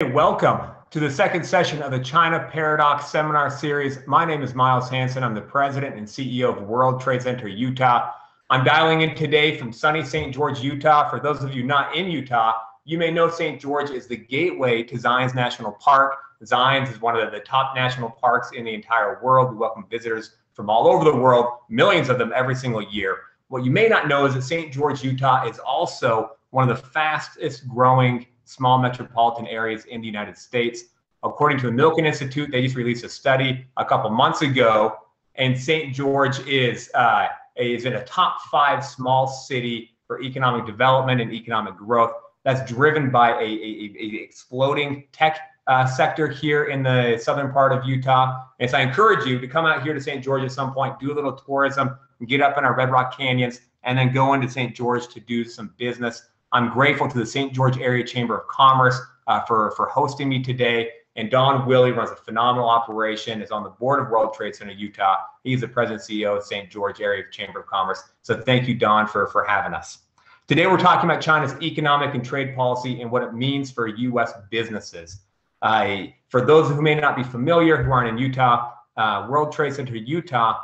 Welcome to the second session of the China Paradox Seminar Series. My name is Miles Hansen. I'm the president and CEO of World Trade Center Utah. I'm dialing in today from sunny St. George, Utah. For those of you not in Utah, you may know St. George is the gateway to Zion's National Park. Zion's is one of the top national parks in the entire world. We welcome visitors from all over the world, millions of them every single year. What you may not know is that St. George, Utah is also one of the fastest growing small metropolitan areas in the United States. According to the Milken Institute, they just released a study a couple months ago, and St. George is uh, is in a top five small city for economic development and economic growth. That's driven by a, a, a exploding tech uh, sector here in the southern part of Utah. And so I encourage you to come out here to St. George at some point, do a little tourism, get up in our Red Rock Canyons, and then go into St. George to do some business. I'm grateful to the St. George Area Chamber of Commerce uh, for, for hosting me today. And Don Willie runs a phenomenal operation, is on the board of World Trade Center Utah. He's the president CEO of St. George Area Chamber of Commerce. So thank you, Don, for, for having us. Today, we're talking about China's economic and trade policy and what it means for U.S. businesses. Uh, for those who may not be familiar, who aren't in Utah, uh, World Trade Center Utah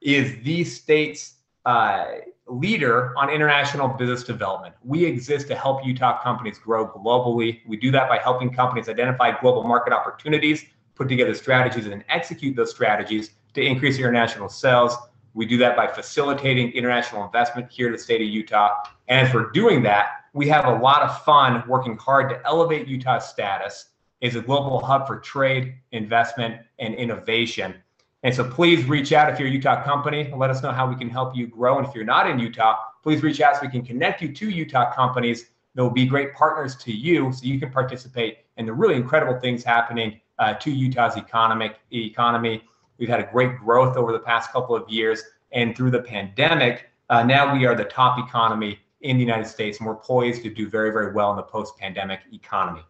is the state's uh, leader on international business development. We exist to help Utah companies grow globally. We do that by helping companies identify global market opportunities, put together strategies, and execute those strategies to increase international sales. We do that by facilitating international investment here in the state of Utah. And for doing that, we have a lot of fun working hard to elevate Utah's status as a global hub for trade, investment, and innovation. And so please reach out if you're a Utah company and let us know how we can help you grow. And if you're not in Utah, please reach out so we can connect you to Utah companies that will be great partners to you so you can participate in the really incredible things happening uh, to Utah's economic economy. We've had a great growth over the past couple of years. And through the pandemic, uh, now we are the top economy in the United States, and we're poised to do very, very well in the post pandemic economy.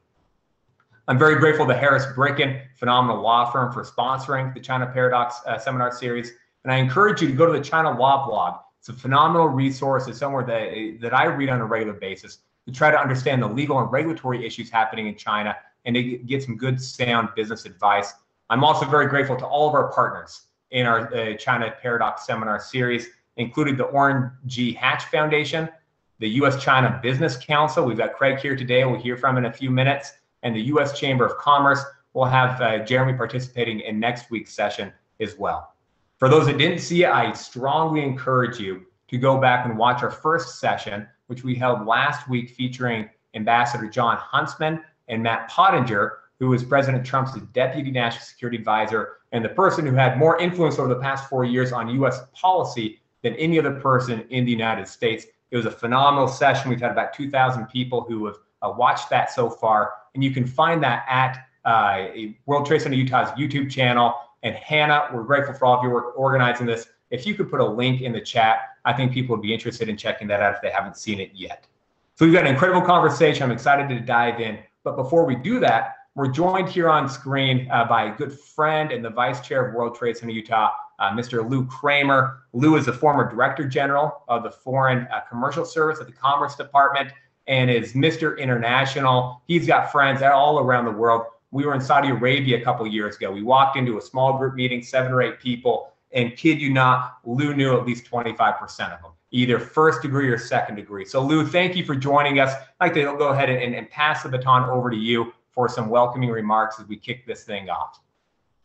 I'm very grateful to Harris Bricken, phenomenal law firm, for sponsoring the China Paradox uh, seminar series. And I encourage you to go to the China Law blog. It's a phenomenal resource. It's somewhere that, that I read on a regular basis to try to understand the legal and regulatory issues happening in China and to get some good, sound business advice. I'm also very grateful to all of our partners in our uh, China Paradox seminar series, including the Orrin G. Hatch Foundation, the U.S. China Business Council. We've got Craig here today. We'll hear from in a few minutes and the U.S. Chamber of Commerce. will have uh, Jeremy participating in next week's session as well. For those that didn't see it, I strongly encourage you to go back and watch our first session, which we held last week featuring Ambassador Jon Huntsman and Matt Pottinger, who was President Trump's deputy national security advisor and the person who had more influence over the past four years on U.S. policy than any other person in the United States. It was a phenomenal session. We've had about 2,000 people who have uh, watched that so far and you can find that at uh, World Trade Center Utah's YouTube channel. And Hannah, we're grateful for all of your work organizing this. If you could put a link in the chat, I think people would be interested in checking that out if they haven't seen it yet. So we've got an incredible conversation. I'm excited to dive in. But before we do that, we're joined here on screen uh, by a good friend and the vice chair of World Trade Center Utah, uh, Mr. Lew Cramer. Lew is the former director general of the Foreign uh, Commercial Service at the Commerce Department and is Mr. International. He's got friends all around the world. We were in Saudi Arabia a couple years ago. We walked into a small group meeting, seven or eight people, and kid you not, Lew knew at least 25% of them, either first degree or second degree. So, Lew, thank you for joining us. I'd like to go ahead and, and pass the baton over to you for some welcoming remarks as we kick this thing off.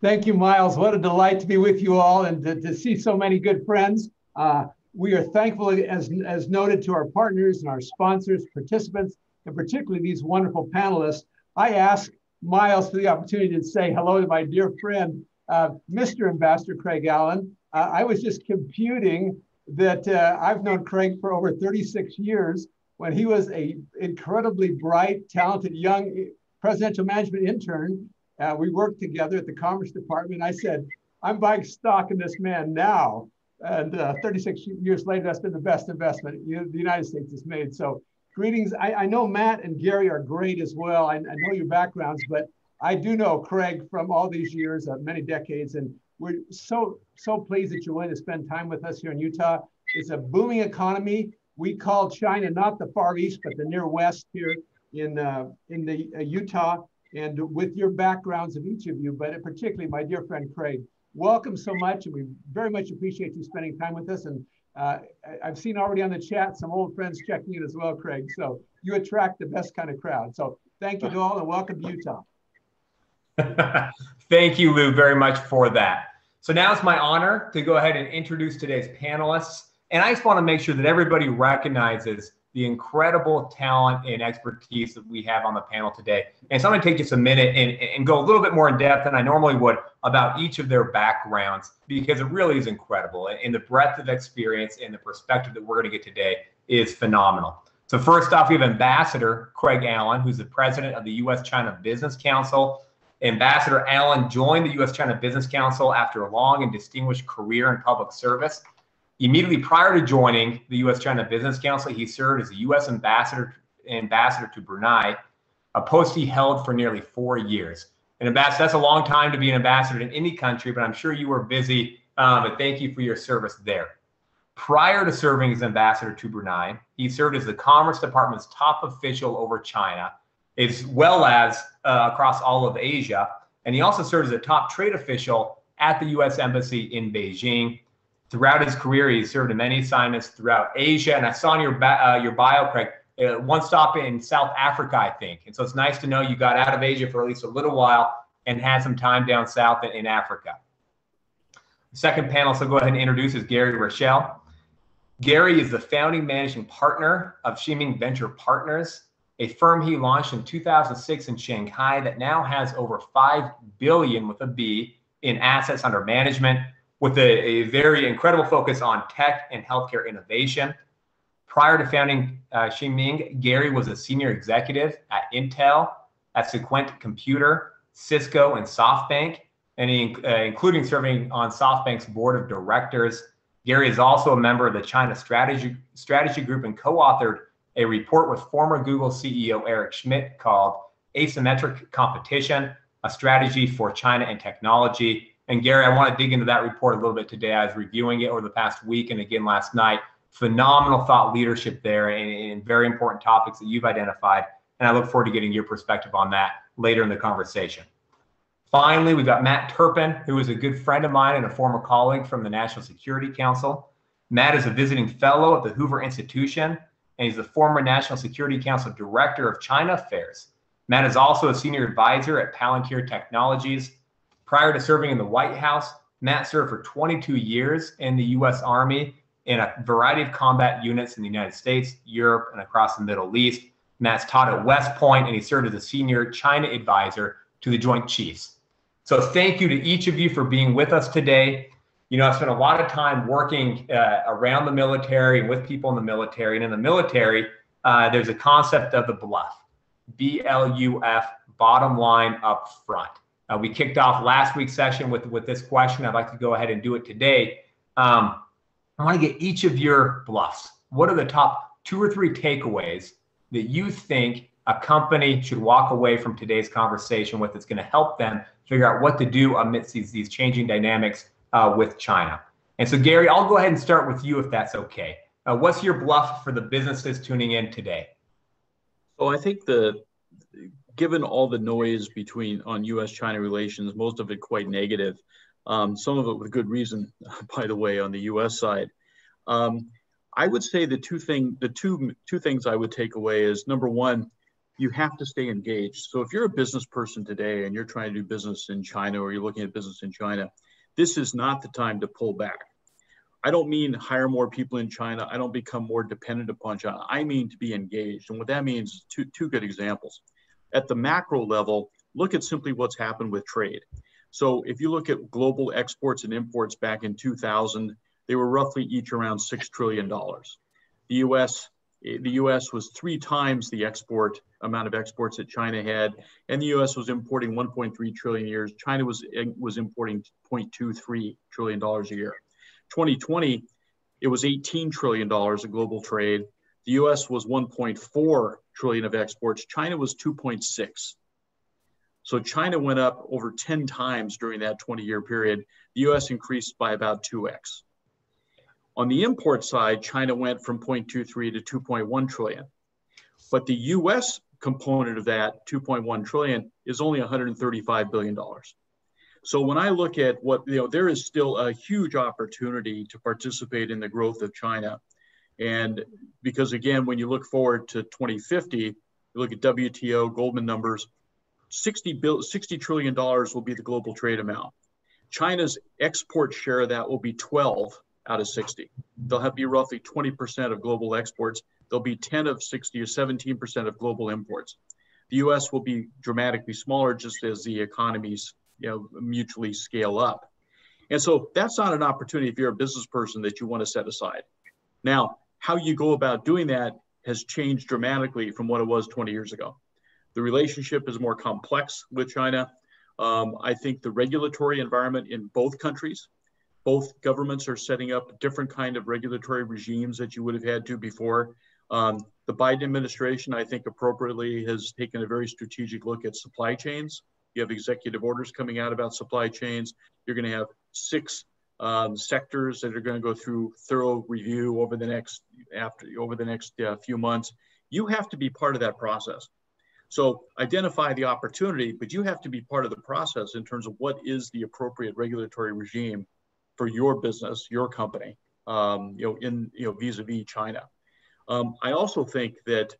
Thank you, Miles. What a delight to be with you all and to, to see so many good friends. Uh, we are thankful, as, as noted, to our partners and our sponsors, participants, and particularly these wonderful panelists. I ask Miles for the opportunity to say hello to my dear friend, uh, Mr. Ambassador Craig Allen. Uh, I was just computing that uh, I've known Craig for over 36 years when he was a incredibly bright, talented young presidential management intern. Uh, we worked together at the Commerce Department. I said, I'm buying stock in this man now. And uh, 36 years later, that's been the best investment the United States has made. So, greetings. I, I, know Matt and Gary are great as well. I, I, know your backgrounds, but I do know Craig from all these years, uh, many decades, and we're so so pleased that you're willing to spend time with us here in Utah. It's a booming economy. We call China not the Far East, but the Near West here in uh, in the uh, Utah. and with your backgrounds of each of you, but particularly my dear friend Craig. Welcome so much, and we very much appreciate you spending time with us. And uh, I've seen already on the chat some old friends checking in as well, Craig. So you attract the best kind of crowd. So thank you to all, and welcome to Utah. thank you, Lew, very much for that. So now it's my honor to go ahead and introduce today's panelists. And I just want to make sure that everybody recognizes the incredible talent and expertise that we have on the panel today. And so I'm going to take just a minute and, and go a little bit more in depth than I normally would about each of their backgrounds because it really is incredible. And the breadth of experience and the perspective that we're going to get today is phenomenal. So, first off, we have Ambassador Craig Allen, who's the president of the U.S. China Business Council. Ambassador Allen joined the U.S. China Business Council after a long and distinguished career in public service. Immediately prior to joining the U.S. China Business Council, he served as the U.S. ambassador ambassador to Brunei, a post he held for nearly four years. And ambassador, that's a long time to be an ambassador in any country, but I'm sure you were busy. Um, but thank you for your service there. Prior to serving as ambassador to Brunei, he served as the Commerce Department's top official over China as well as uh, across all of Asia. And he also served as a top trade official at the U.S. Embassy in Beijing. Throughout his career, he served in many assignments throughout Asia. And I saw in your, uh, your bio, Craig, uh, one stop in South Africa, I think. And so it's nice to know you got out of Asia for at least a little while and had some time down south in, in Africa. The second panel, so go ahead and introduce is Gary Rieschel. Gary is the founding managing partner of Qiming Venture Partners, a firm he launched in 2006 in Shanghai that now has over 5 billion with a B in assets under management with a, a very incredible focus on tech and healthcare innovation. Prior to founding uh, Gary was a senior executive at Intel, at Sequent Computer, Cisco, and SoftBank, and he, uh, including serving on SoftBank's board of directors. Gary is also a member of the China Strategy, Strategy Group and co-authored a report with former Google CEO Eric Schmidt called Asymmetric Competition, a strategy for China and technology. And Gary, I want to dig into that report a little bit today. I was reviewing it over the past week and again last night. Phenomenal thought leadership there and, and very important topics that you've identified. And I look forward to getting your perspective on that later in the conversation. Finally, we've got Matt Turpin, who is a good friend of mine and a former colleague from the National Security Council. Matt is a visiting fellow at the Hoover Institution and he's the former National Security Council Director of China Affairs. Matt is also a senior advisor at Palantir Technologies. Prior to serving in the White House, Matt served for 22 years in the U.S. Army in a variety of combat units in the United States, Europe, and across the Middle East. Matt's taught at West Point and he served as a senior China advisor to the Joint Chiefs. So, thank you to each of you for being with us today you know, I spent a lot of time working uh, around the military and with people in the military. And in the military, uh, there's a concept of the bluff, B L U F, bottom line up front. Uh, we kicked off last week's session with, with this question. I'd like to go ahead and do it today. Um, I want to get each of your bluffs. What are the top two or three takeaways that you think a company should walk away from today's conversation with that's going to help them figure out what to do amidst these, these changing dynamics uh, with China. And so, Gary, I'll go ahead and start with you if that's okay. Uh, what's your bluff for the businesses tuning in today? So, I think the given all the noise between on U.S.-China relations, most of it quite negative, um, some of it with good reason, by the way, on the U.S. side. Um, I would say the two thing the two two things I would take away is number one, you have to stay engaged. So if you're a business person today and you're trying to do business in China or you're looking at business in China, this is not the time to pull back. I don't mean hire more people in China. I don't become more dependent upon China. I mean to be engaged. And what that means, two, two good examples. At the macro level, look at simply what's happened with trade. So if you look at global exports and imports back in 2000, they were roughly each around $6 trillion. The US the U.S. was three times the export amount of exports that China had, and the U.S. was importing 1.3 trillion a year. China was was importing 0.23 trillion dollars a year. 2020, it was 18 trillion dollars of global trade. The U.S. was 1.4 trillion of exports. China was 2.6. So China went up over 10 times during that 20-year period. The U.S. increased by about 2x. On the import side, China went from 0.23 to 2.1 trillion. But the US component of that 2.1 trillion is only 135 billion dollars. So when I look at what you know, there is still a huge opportunity to participate in the growth of China, and because again, when you look forward to 2050, you look at WTO Goldman numbers, 60 bill, 60 trillion dollars will be the global trade amount. China's export share of that will be 12 out of 60. They'll have be roughly 20% of global exports. They'll be 10 of 60 or 17% of global imports. The US will be dramatically smaller just as the economies you know, mutually scale up. And so that's not an opportunity if you're a business person that you want to set aside. Now, how you go about doing that has changed dramatically from what it was 20 years ago. The relationship is more complex with China. Um, I think the regulatory environment in both countries both governments are setting up different kind of regulatory regimes that you would have had to before. Um, the Biden administration, I think appropriately, has taken a very strategic look at supply chains. You have executive orders coming out about supply chains. You're going to have six um, sectors that are going to go through thorough review over the next after over the next uh, few months. You have to be part of that process. So identify the opportunity, but you have to be part of the process in terms of what is the appropriate regulatory regime for your business, your company, um, you know, in you know vis-a-vis China. Um, I also think that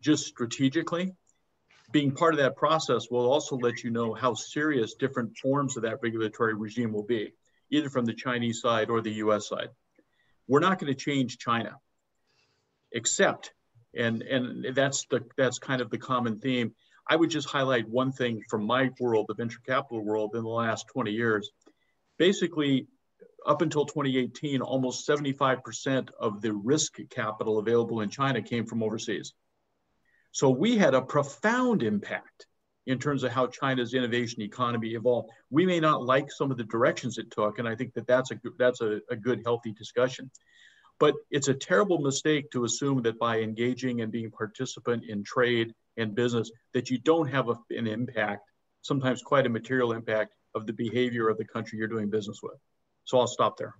just strategically, being part of that process will also let you know how serious different forms of that regulatory regime will be, either from the Chinese side or the U.S. side. We're not going to change China, except, and and that's the that's kind of the common theme. I would just highlight one thing from my world, the venture capital world, in the last 20 years. Basically, up until 2018, almost 75% of the risk capital available in China came from overseas. So we had a profound impact in terms of how China's innovation economy evolved. We may not like some of the directions it took, and I think that that's a that's a, a good, healthy discussion. But it's a terrible mistake to assume that by engaging and being participant in trade and business, that you don't have a, an impact, sometimes quite a material impact of the behavior of the country you're doing business with. So I'll stop there.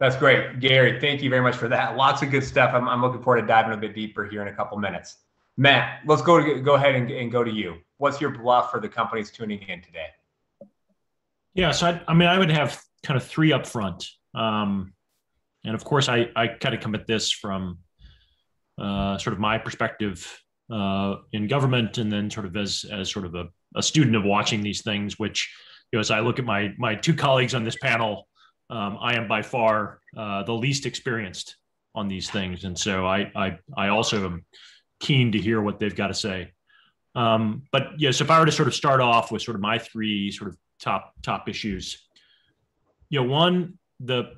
That's great. Gary, thank you very much for that. Lots of good stuff. I'm, I'm looking forward to diving a bit deeper here in a couple minutes. Matt, let's go to go ahead and, and go to you. What's your bluff for the companies tuning in today? Yeah, so I, I mean, I would have kind of three up front. Um, and of course, I, I kind of come at this from uh, sort of my perspective uh, in government and then sort of as, as sort of a, a student of watching these things, which you know, as I look at my my two colleagues on this panel, um, I am by far uh, the least experienced on these things, and so I I I also am keen to hear what they've got to say. Um, but yes, if I were to sort of start off with sort of my three sort of top top issues, you know, one the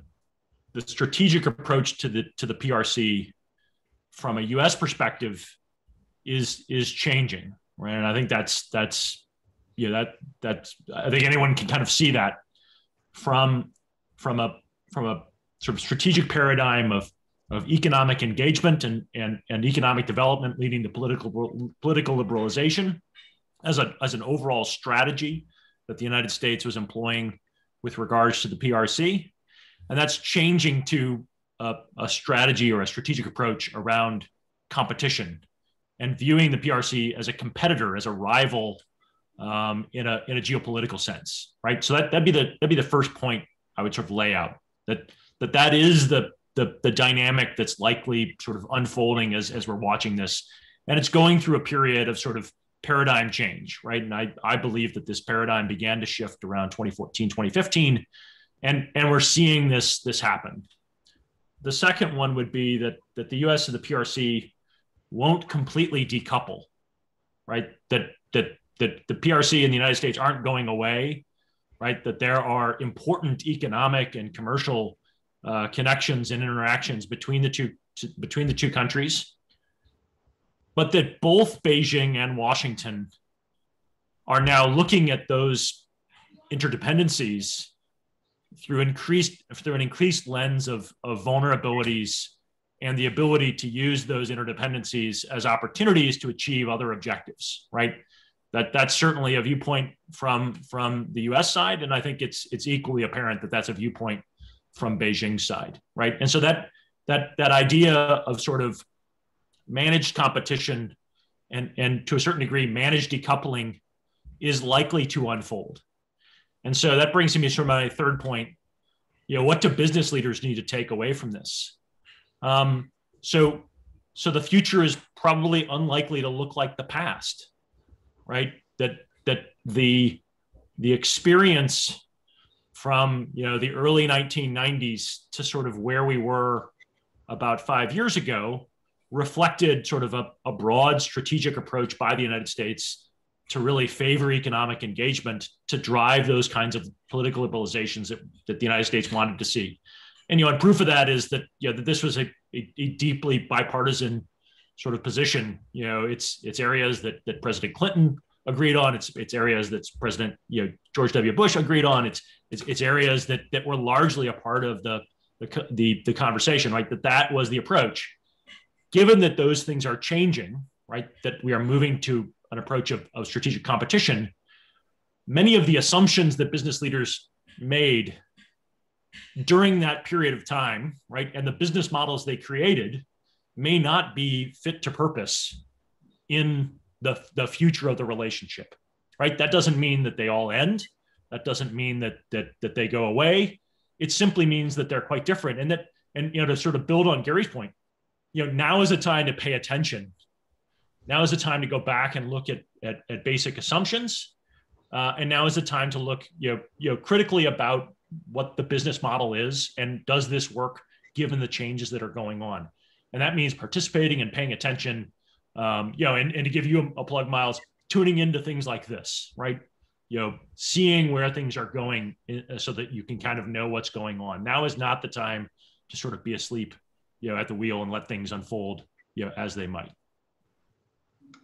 the strategic approach to the to the PRC from a U.S. perspective is is changing, right? And I think that's that's you know that that's I think anyone can kind of see that from from a from a sort of strategic paradigm of of economic engagement and and, and economic development leading to political political liberalization as a as an overall strategy that the United States was employing with regards to the PRC, and that's changing to a, a strategy or a strategic approach around competition and viewing the PRC as a competitor, as a rival um, in a in a geopolitical sense, right? So that that'd be the that'd be the first point I would sort of lay out that that that is the the, the dynamic that's likely sort of unfolding as, as we're watching this. And it's going through a period of sort of paradigm change, right? And I, I believe that this paradigm began to shift around 2014, 2015, and, and we're seeing this, this happen. The second one would be that, that the US and the PRC won't completely decouple, right? That, that that the PRC and the United States aren't going away, right? That there are important economic and commercial uh, connections and interactions between the two between the two countries, but that both Beijing and Washington are now looking at those interdependencies through increased through an increased lens of, of vulnerabilities and the ability to use those interdependencies as opportunities to achieve other objectives right that that's certainly a viewpoint from from the U.S. side, and I think it's it's equally apparent that that's a viewpoint from Beijing's side, right? And so that that that idea of sort of managed competition and, and to a certain degree, managed decoupling is likely to unfold. And so that brings me to my third point. You know, what do business leaders need to take away from this? Um, so, so the future is probably unlikely to look like the past, right? That that the the experience from you know the early 1990s to sort of where we were about five years ago reflected sort of a, a broad strategic approach by the United States to really favor economic engagement to drive those kinds of political liberalizations that, that the United States wanted to see. And you know, and proof of that is that you know that this was a, a, a, deeply bipartisan sort of position. You know, it's it's areas that that President Clinton agreed on. It's it's areas that President you know George W. Bush agreed on. It's it's, it's areas that that were largely a part of the the, the the conversation. Right, that that was the approach. Given that those things are changing, right, that we are moving to an approach of, of strategic competition, many of the assumptions that business leaders made during that period of time, right, and the business models they created may not be fit to purpose in the, the future of the relationship, right? That doesn't mean that they all end. That doesn't mean that that that they go away. It simply means that they're quite different, and that and you know to sort of build on Gary's point, you know now is a time to pay attention now is the time to go back and look at, at, at basic assumptions. Uh, and now is the time to look you know, you know, critically about what the business model is and does this work given the changes that are going on. And that means participating and paying attention. Um, you know, and, and to give you a, a plug, Miles, tuning into things like this, right? You know, seeing where things are going uh, so that you can kind of know what's going on. Now is not the time to sort of be asleep, you know, at the wheel and let things unfold, you know, as they might.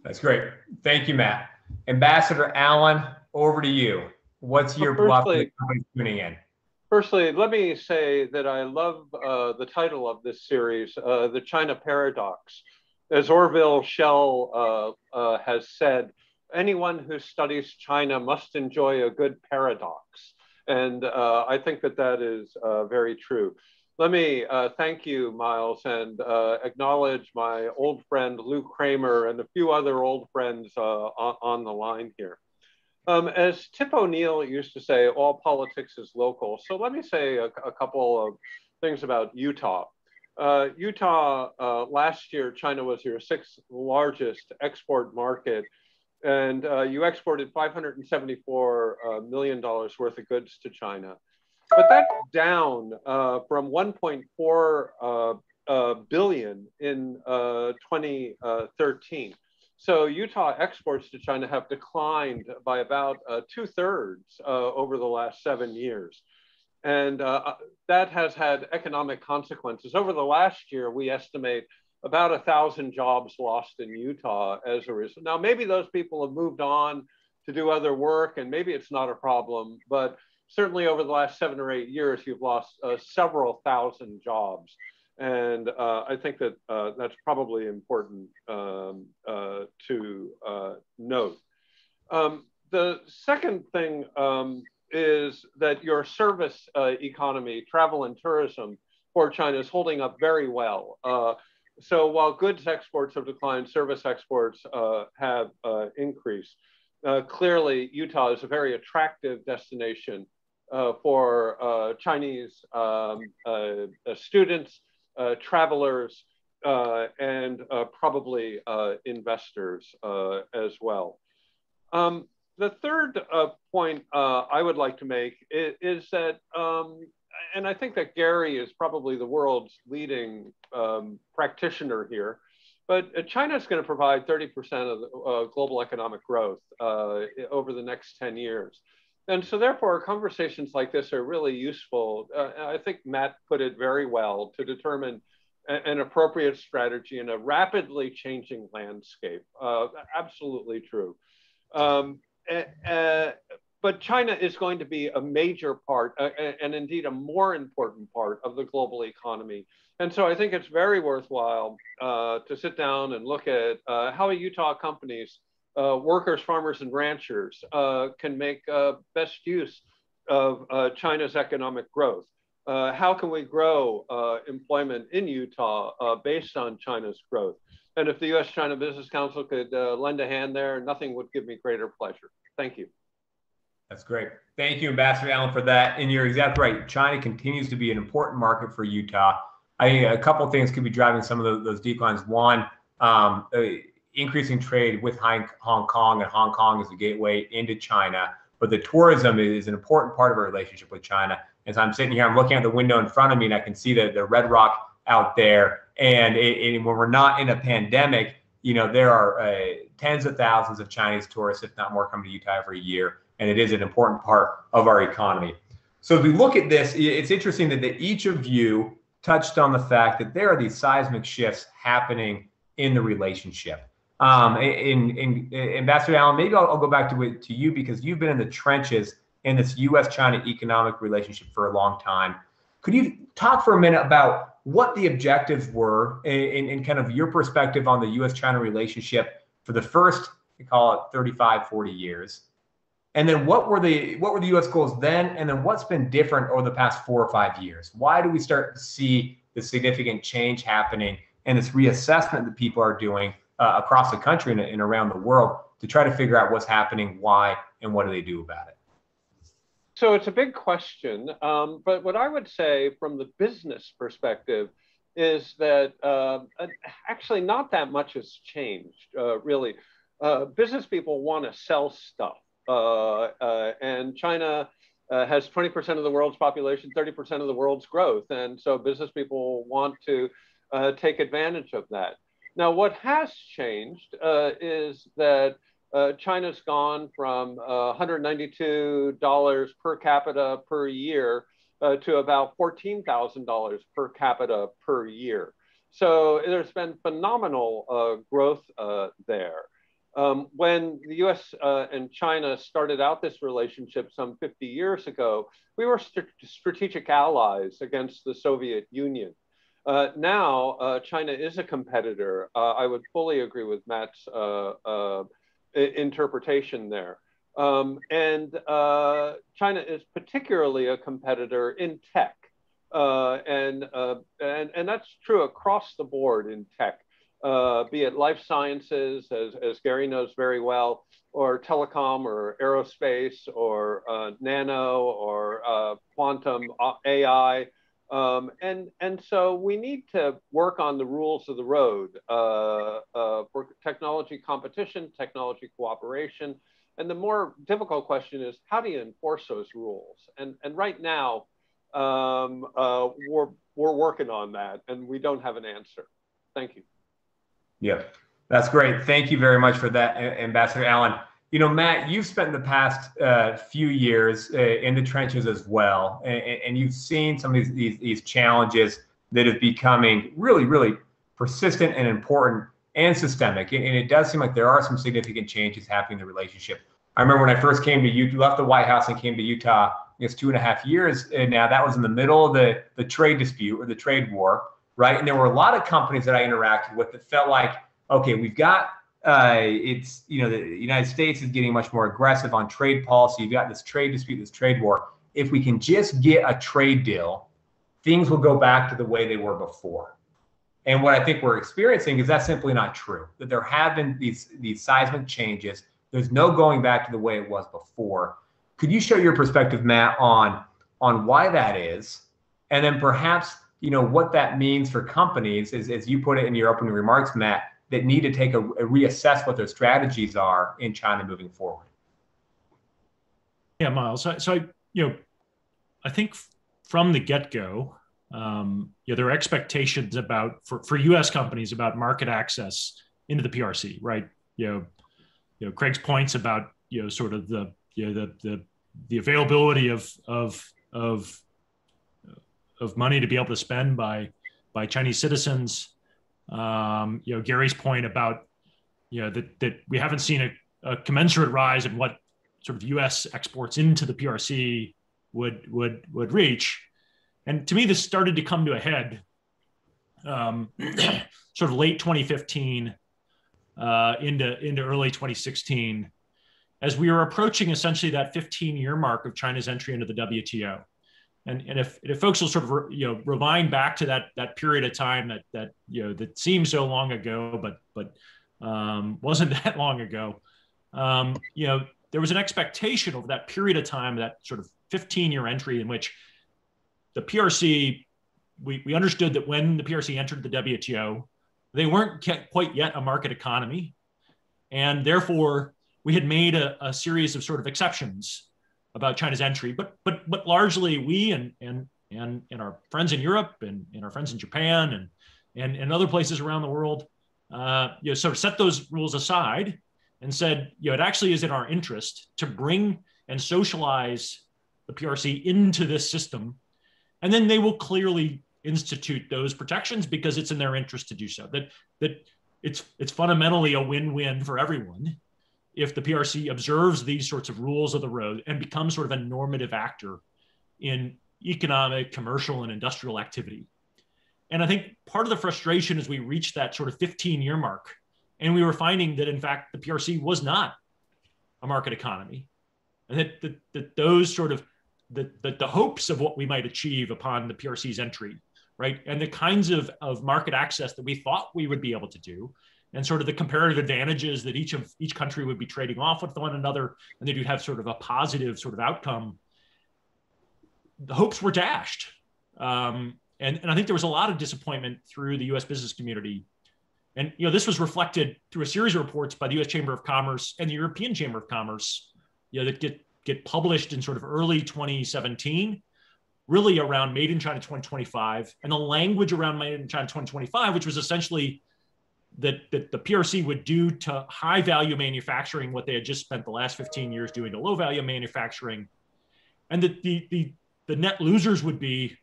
That's great. Thank you, Matt. Ambassador Allen, over to you. What's your well, firstly, tuning in? Firstly, let me say that I love uh, the title of this series, uh, The China Paradox. As Orville Schell uh, uh has said, anyone who studies China must enjoy a good paradox. And uh, I think that that is uh, very true. Let me thank you, Miles, and acknowledge my old friend Lew Cramer and a few other old friends on, the line here. Um, as Tip O'Neill used to say, all politics is local. So let me say a, a couple of things about Utah. Uh, Utah, uh, last year, China was your sixth largest export market, and uh, you exported $574 million worth of goods to China but that's down uh, from 1.4 uh, uh, billion in uh, 2013. So Utah exports to China have declined by about uh, two thirds uh, over the last seven years. And that has had economic consequences. Over the last year, we estimate about a thousand jobs lost in Utah as a result. Now, maybe those people have moved on to do other work and maybe it's not a problem, but certainly over the last seven or eight years, you've lost uh, several thousand jobs. And uh, I think that uh, that's probably important um, uh, to uh, note. Um, the second thing um, is that your service uh, economy, travel and tourism for China is holding up very well. so while goods exports have declined, service exports have increased. clearly, Utah is a very attractive destination uh, for uh, Chinese um, uh, students, travelers, and probably investors as well. Um, the third point I would like to make is, is that um, and I think that Gary is probably the world's leading um, practitioner here. But China is going to provide 30% of the, uh, global economic growth uh, over the next 10 years. And so therefore conversations like this are really useful. Uh, i think matt put it very well to determine an appropriate strategy in a rapidly changing landscape. Uh, absolutely true. Um, uh, but china is going to be a major part uh, and indeed a more important part of the global economy and so i think it's very worthwhile uh, to sit down and look at uh, how utah companies uh, workers, farmers, and ranchers uh, can make uh, best use of uh, China's economic growth. Uh, how can we grow uh, employment in Utah based on China's growth? And if the U.S. China Business Council could uh, lend a hand there, nothing would give me greater pleasure. Thank you. That's great. Thank you, Ambassador Allen, for that. And you're exactly right. China continues to be an important market for Utah. I, a couple of things could be driving some of those, those declines. One, um, uh, increasing trade with Hong Kong, and Hong Kong is a gateway into China. But the tourism is an important part of our relationship with China. As I'm sitting here, I'm looking out the window in front of me, and I can see the, the Red Rock out there. And, it, it, when we're not in a pandemic, you know, there are uh, tens of thousands of Chinese tourists, if not more, coming to Utah every year. And it is an important part of our economy. So if we look at this, it's interesting that, that each of you touched on the fact that there are these seismic shifts happening in the relationship. Um, in, in, in, Ambassador Allen, maybe I'll, I'll, go back to it to you because you've been in the trenches in this U.S.-China economic relationship for a long time. Could you talk for a minute about what the objectives were in, in kind of your perspective on the U.S.-China relationship for the first, we call it 35, 40 years, and then what were the what were the U.S. goals then, and then what's been different over the past four or five years? Why do we start to see the significant change happening and this reassessment that people are doing uh, across the country and, and around the world to try to figure out what's happening, why, and what do they do about it? So it's a big question. Um, but what I would say from the business perspective is that uh, actually not that much has changed, uh, really. Uh, business people want to sell stuff. Uh, uh, and China uh, has 20% of the world's population, 30% of the world's growth. And so business people want to take advantage of that. Now, what has changed is that uh, China's gone from uh, $192 per capita per year uh, to about $14,000 per capita per year. So there's been phenomenal uh, growth uh, there. Um, when the US and China started out this relationship some 50 years ago, we were st strategic allies against the Soviet Union. Uh, now, uh, China is a competitor. Uh, I would fully agree with Matt's uh, uh, interpretation there. Um, and uh, China is particularly a competitor in tech. Uh, and, uh, and, and that's true across the board in tech, uh, be it life sciences, as, as Gary knows very well, or telecom or aerospace or nano or quantum AI. Um, and, and so we need to work on the rules of the road uh, uh, for technology competition, technology cooperation. And the more difficult question is how do you enforce those rules? And, and right now, um, uh, we're, we're working on that and we don't have an answer. Thank you. Yeah, that's great. Thank you very much for that, Ambassador Allen. You know, Matt, you've spent the past uh, few years uh, in the trenches as well, and, and, you've seen some of these, these, these challenges that are becoming really, really persistent and important and systemic. And, and, it does seem like there are some significant changes happening in the relationship. I remember when I first came to Utah, left the White House and came to Utah. I guess two and a half years and now. That was in the middle of the the trade dispute or the trade war, right? And there were a lot of companies that I interacted with that felt like, okay, we've got uh, it's you know the United States is getting much more aggressive on trade policy. You've got this trade dispute, this trade war. If we can just get a trade deal, things will go back to the way they were before. And what I think we're experiencing is that's simply not true. That there have been these these seismic changes. There's no going back to the way it was before. Could you share your perspective, Matt, on on why that is, and then perhaps you know what that means for companies, as, as you put it in your opening remarks, Matt, that need to take a, a reassess what their strategies are in China moving forward. Yeah, Miles. So, so I, you know, I think from the get-go, um, you know, there are expectations about for, for U.S. companies about market access into the PRC, right? You know, you know, Craig's points about you know sort of the you know the the the availability of of of of money to be able to spend by by Chinese citizens um, you know, Gary's point about, you know, that, that we haven't seen a, a commensurate rise in what sort of U.S. exports into the PRC would would would reach, and to me, this started to come to a head, um, sort of late 2015 uh, into into early 2016, as we were approaching essentially that 15 year mark of China's entry into the WTO. And, and if, if folks will sort of you know rewind back to that that period of time that that you know that seems so long ago, but but um, wasn't that long ago, um, you know there was an expectation over that period of time, that sort of 15 year entry in which the PRC, we, we understood that when the PRC entered the WTO, they weren't quite yet a market economy. And therefore, we had made a, a series of sort of exceptions about China's entry, but but but largely we and and and and our friends in Europe and, and our friends in Japan and and, and other places around the world, uh, you know, sort of set those rules aside and said, you know, it actually is in our interest to bring and socialize the PRC into this system. And then they will clearly institute those protections because it's in their interest to do so. That that it's it's fundamentally a win-win for everyone if the PRC observes these sorts of rules of the road and becomes sort of a normative actor in economic, commercial, and industrial activity. And I think part of the frustration as we reached that sort of 15 year mark and we were finding that, in fact, the PRC was not a market economy. And that, that, that those sort of the, the, the hopes of what we might achieve upon the PRC's entry, right? And the kinds of, of market access that we thought we would be able to do, and sort of the comparative advantages that each of each country would be trading off with one another, and that you'd have sort of a positive sort of outcome. The hopes were dashed. Um, and, and I think there was a lot of disappointment through the US business community and you know, this was reflected through a series of reports by the U.S. Chamber of Commerce and the European Chamber of Commerce, you know, that get get published in sort of early 2017, really around Made in China 2025, and the language around Made in China 2025, which was essentially that that the PRC would do to high value manufacturing what they had just spent the last 15 years doing to low value manufacturing, and that the the the net losers would be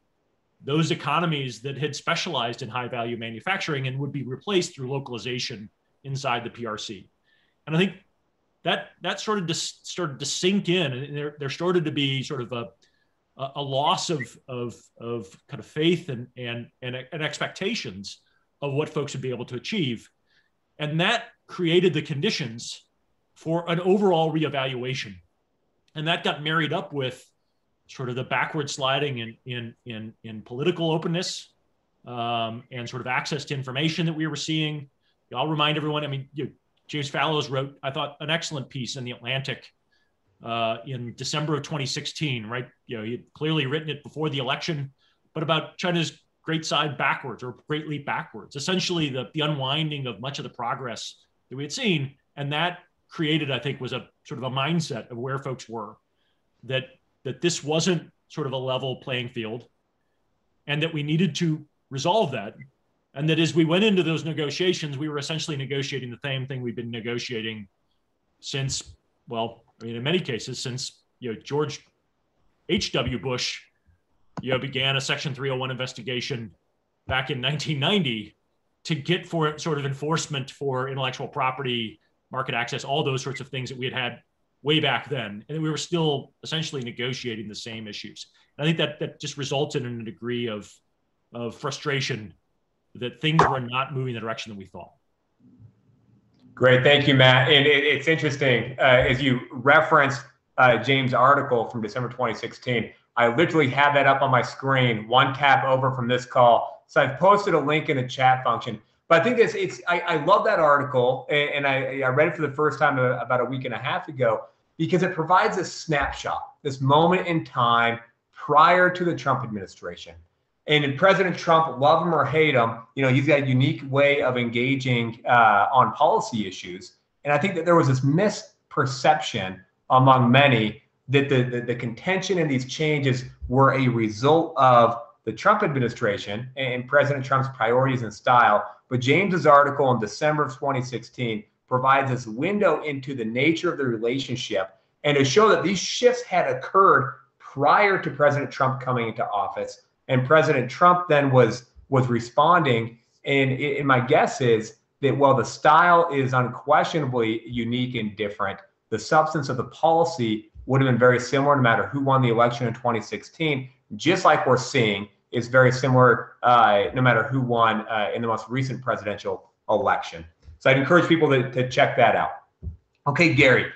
those economies that had specialized in high value manufacturing and would be replaced through localization inside the PRC. And I think that that sort of started to sink in, and there, there started to be sort of a a loss of, of, of kind of faith and, and, and, and expectations of what folks would be able to achieve. And that created the conditions for an overall reevaluation. And that got married up with sort of the backward sliding in in in, in political openness um, and sort of access to information that we were seeing. I'll remind everyone. I mean, you, James Fallows wrote, I thought, an excellent piece in the Atlantic uh, in December of 2016. Right, you know, he had clearly written it before the election, but about China's great side backwards or great leap backwards. Essentially, the the unwinding of much of the progress that we had seen, and that created, I think, was a sort of a mindset of where folks were that that this wasn't sort of a level playing field and that we needed to resolve that. And that as we went into those negotiations, we were essentially negotiating the same thing we've been negotiating since, well, I mean, in many cases, since you know George H.W. Bush, you know, began a Section 301 investigation back in 1990 to get for sort of enforcement for intellectual property, market access, all those sorts of things that we had had way back then, and we were still essentially negotiating the same issues. And I think that that just resulted in a degree of of frustration that things were not moving the direction that we thought. Great, thank you, Matt. And it, it's interesting uh, as you referenced uh, James' article from December 2016. I literally have that up on my screen, one tap over from this call. So I've posted a link in the chat function. But I think it's, it's I, I love that article, and, I, I read it for the first time about a week and a half ago because it provides a snapshot, this moment in time prior to the Trump administration. And President Trump, love him or hate him, you know, he's got a unique way of engaging uh, on policy issues. And I think that there was this misperception among many that the, the, the contention and these changes were a result of the Trump administration and President Trump's priorities and style. But James's article in December of 2016 provides this window into the nature of the relationship and to show that these shifts had occurred prior to President Trump coming into office. And President Trump then was was responding. And, and my guess is that while the style is unquestionably unique and different, the substance of the policy would have been very similar no matter who won the election in 2016, just like we're seeing is very similar uh, no matter who won uh, in the most recent presidential election. So I'd encourage people to, to check that out. Okay, Gary,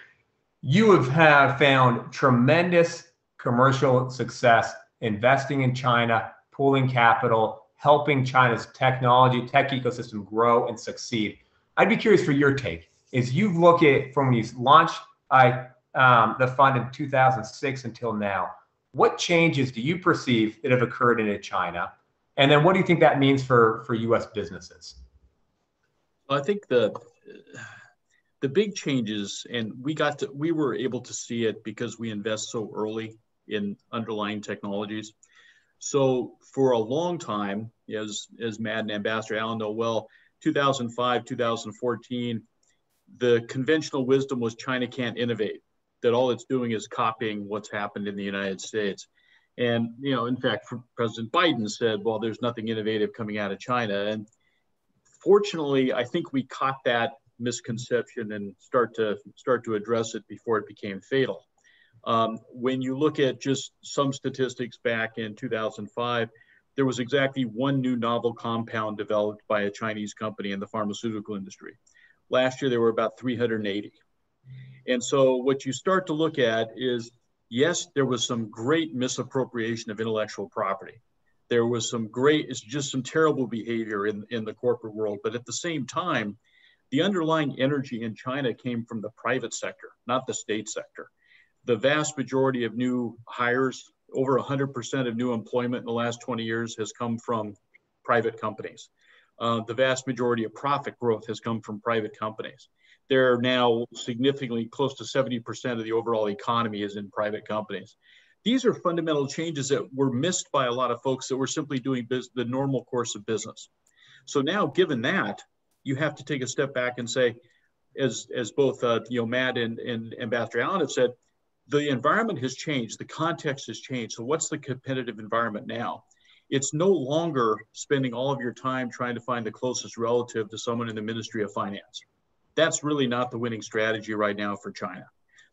you have, have found tremendous commercial success investing in China, pooling capital, helping China's technology, tech ecosystem grow and succeed. I'd be curious for your take. Is you look at from when you launched I, um, the fund in 2006 until now, what changes do you perceive that have occurred in China? And then what do you think that means for, for US businesses? I think the the big changes, and we got to we were able to see it because we invest so early in underlying technologies. So for a long time, as as Matt and Ambassador Allen know well, 2005, 2014, the conventional wisdom was China can't innovate. That all it's doing is copying what's happened in the United States. And you know, in fact, President Biden said, "Well, there's nothing innovative coming out of China." And fortunately, I think we caught that misconception and start to start to address it before it became fatal. Um, when you look at just some statistics back in 2005, there was exactly one new novel compound developed by a Chinese company in the pharmaceutical industry. Last year, there were about 380. And so, what you start to look at is yes, there was some great misappropriation of intellectual property. There was some great, it's just some terrible behavior in, in the corporate world. But at the same time, the underlying energy in China came from the private sector, not the state sector. The vast majority of new hires, over 100% of new employment in the last 20 years, has come from private companies. Uh, the vast majority of profit growth has come from private companies. They're now significantly close to 70% of the overall economy is in private companies. These are fundamental changes that were missed by a lot of folks that were simply doing biz- the normal course of business. So now, given that, you have to take a step back and say, as as both uh, you know Matt and, and Ambassador Allen have said, the environment has changed, the context has changed. So what's the competitive environment now? It's no longer spending all of your time trying to find the closest relative to someone in the Ministry of Finance. That's really not the winning strategy right now for China.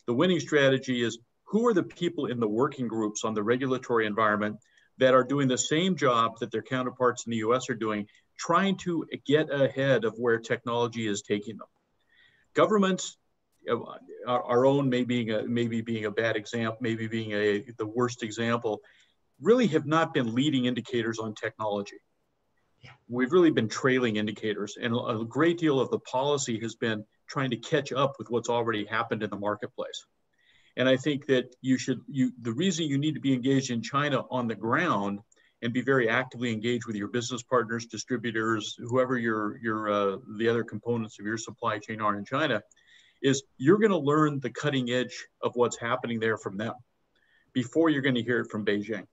The winning strategy is who are the people in the working groups on the regulatory environment that are doing the same job that their counterparts in the US are doing, trying to get ahead of where technology is taking them. Governments, uh, our own may being a, maybe being a bad example, maybe being a, the worst example, really have not been leading indicators on technology. We've really been trailing indicators, and a great deal of the policy has been trying to catch up with what's already happened in the marketplace. And I think that you should, you, the reason you need to be engaged in China on the ground and be very actively engaged with your business partners, distributors, whoever your your uh, the other components of your supply chain are in China, is you're going to learn the cutting edge of what's happening there from them before you're going to hear it from Beijing.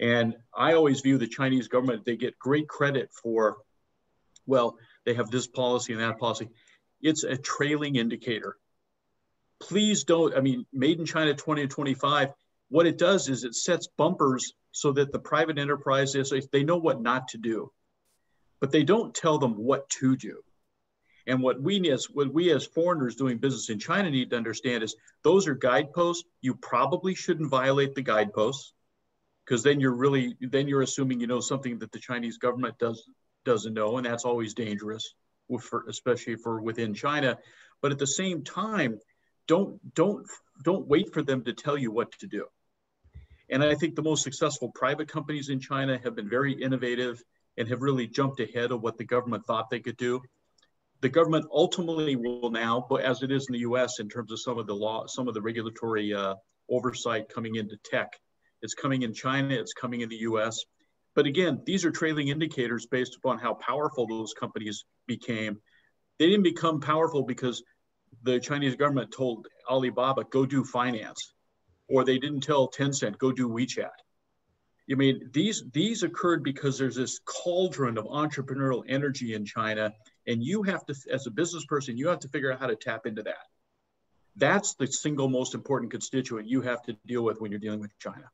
And I always view the Chinese government; they get great credit for, well, they have this policy and that policy. It's a trailing indicator. Please don't. I mean, Made in China 2025. What it does is it sets bumpers so that the private enterprise is they know what not to do, but they don't tell them what to do. And what we as what we as foreigners doing business in China need to understand is those are guideposts. You probably shouldn't violate the guideposts because then you're really then you're assuming you know something that the Chinese government does doesn't know, and that's always dangerous, for, especially for within China. But at the same time, don't don't don't wait for them to tell you what to do. And I think the most successful private companies in China have been very innovative and have really jumped ahead of what the government thought they could do. The government ultimately will now, but as it is in the US in terms of some of the law, some of the regulatory uh, oversight coming into tech, it's coming in China, it's coming in the US. But again, these are trailing indicators based upon how powerful those companies became. They didn't become powerful because the Chinese government told Alibaba, go do finance or they didn't tell Tencent, go do WeChat. I mean, these these occurred because there's this cauldron of entrepreneurial energy in China, and you have to, as a business person, you have to figure out how to tap into that. That's the single most important constituent you have to deal with when you're dealing with China.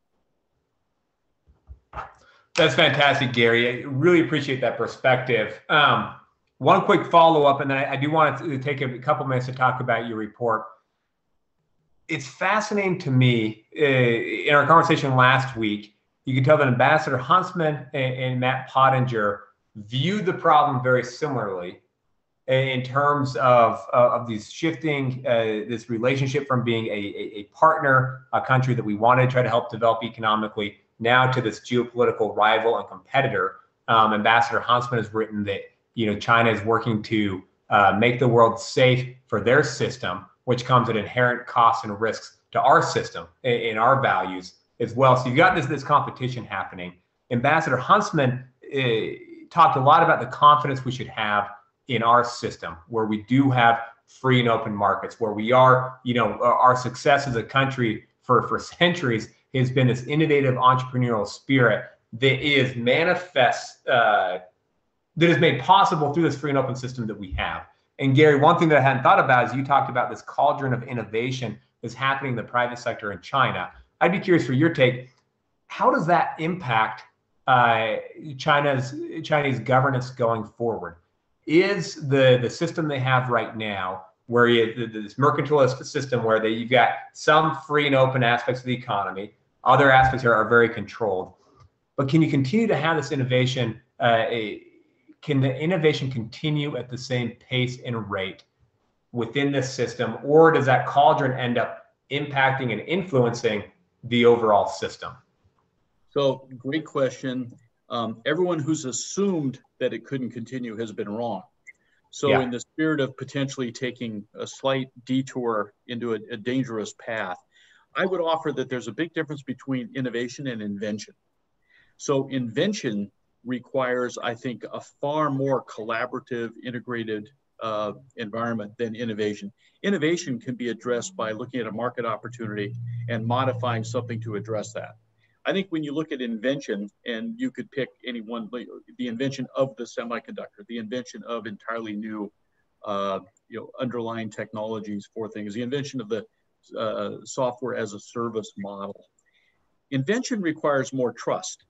That's fantastic, Gary. I really appreciate that perspective. Um, one quick follow up, and then I, I do want to take a couple minutes to talk about your report it's fascinating to me uh, in our conversation last week. You can tell that Ambassador Huntsman and, and Matt Pottinger viewed the problem very similarly. in terms of, uh, of these shifting uh, this relationship from being a, a, a, partner, a country that we want to try to help develop economically, now to this geopolitical rival and competitor. Um, Ambassador Huntsman has written that you know China is working to uh, make the world safe for their system, which comes at inherent costs and risks to our system and, and our values as well. So you've got this this competition happening. Ambassador Huntsman uh, talked a lot about the confidence we should have in our system, where we do have free and open markets, where we are, you know, our success as a country for for centuries has been this innovative entrepreneurial spirit that is manifest uh, that is made possible through this free and open system that we have. And Gary, one thing that I hadn't thought about is you talked about this cauldron of innovation that's happening in the private sector in China. I'd be curious for your take. How does that impact uh, China's Chinese governance going forward? Is the the system they have right now, where you this mercantilist system where they, you've got some free and open aspects of the economy, other aspects here are very controlled, but can you continue to have this innovation? Uh, a, can the innovation continue at the same pace and rate within this system, or does that cauldron end up impacting and influencing the overall system? So, great question. Um, everyone who's assumed that it couldn't continue has been wrong. So, yeah. in the spirit of potentially taking a slight detour into a, a dangerous path, I would offer that there's a big difference between innovation and invention. So, invention requires, I think, a far more collaborative, integrated uh, environment than innovation. Innovation can be addressed by looking at a market opportunity and modifying something to address that. I think when you look at invention, and you could pick any one, the invention of the semiconductor, the invention of entirely new, uh, you know, underlying technologies for things, the invention of the uh, software as a service model. Invention requires more trust.